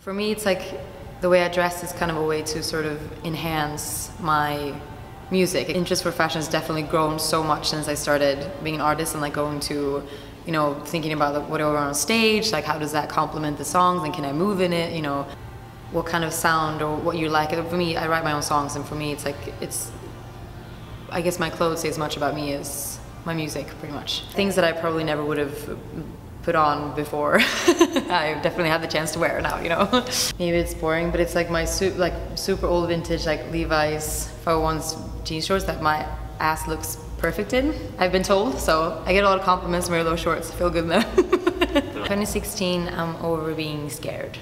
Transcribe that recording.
For me, it's like the way I dress is kind of a way to sort of enhance my music. Interest for fashion has definitely grown so much since I started being an artist and like going to, you know, thinking about like, what I wear on stage, like how does that complement the songs and can I move in it, you know, what kind of sound or what you like. For me, I write my own songs and for me, it's like, it's, I guess my clothes say as much about me as my music, pretty much. Things that I probably never would have put on before. I definitely had the chance to wear it now, you know. Maybe it's boring, but it's like my su like super old vintage like Levi's 401's jean shorts that my ass looks perfect in. I've been told, so I get a lot of compliments when I wear those shorts. I feel good in them. 2016, I'm over being scared.